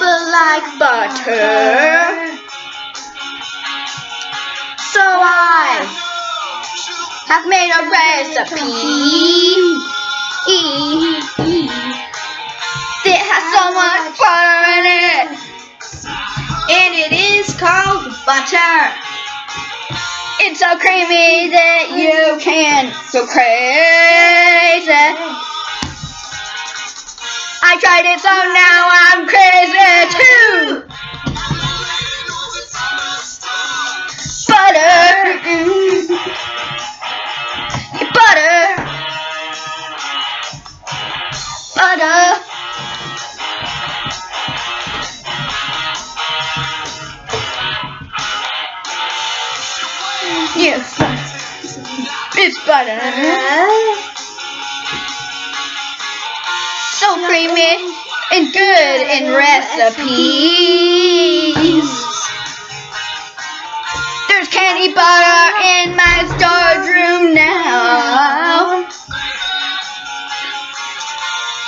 like butter. So I have made a recipe. It has so much butter in it. And it is called butter. It's so creamy that you can go crazy. I tried it, so now I'm crazy too. Butter. Butter. Butter. Yes. It's butter. So creamy and good in recipes. There's candy butter in my storage room now.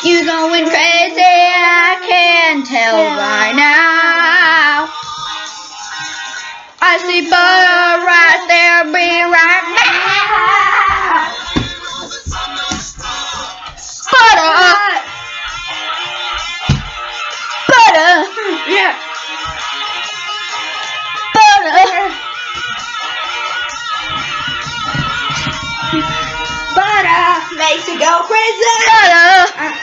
You're going crazy, I can tell by now. I see butter right there, be right makes you go crazy. Butter.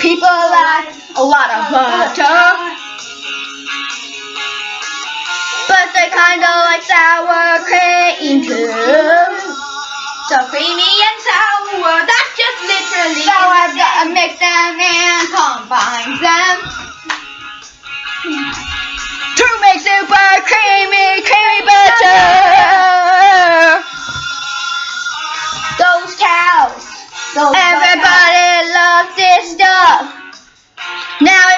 People like a lot of butter. But they kinda like sour cream too. So creamy and sour, that's just literally. So I've got to mix them and combine them everybody loves this stuff. Now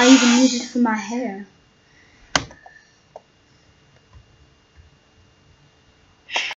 I even use it for my hair.